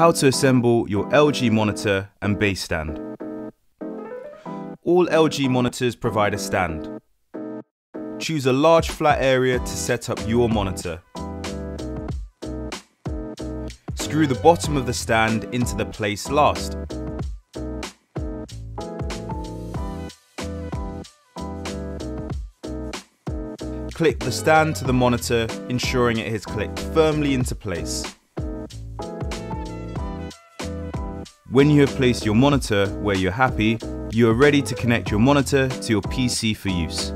How to assemble your LG monitor and base stand. All LG monitors provide a stand. Choose a large flat area to set up your monitor. Screw the bottom of the stand into the place last. Click the stand to the monitor, ensuring it has clicked firmly into place. When you have placed your monitor where you're happy, you are ready to connect your monitor to your PC for use.